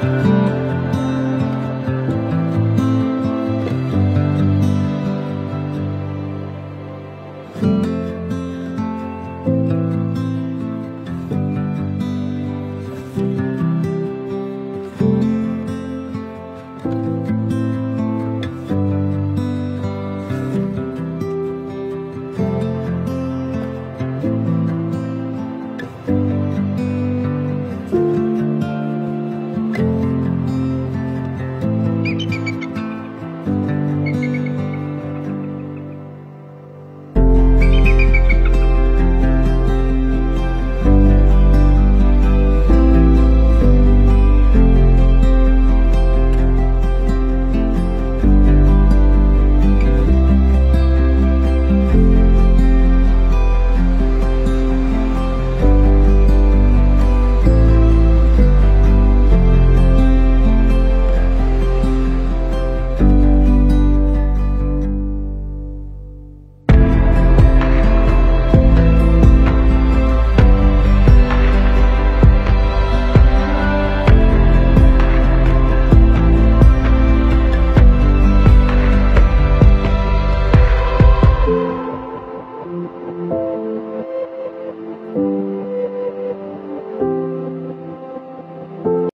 啊。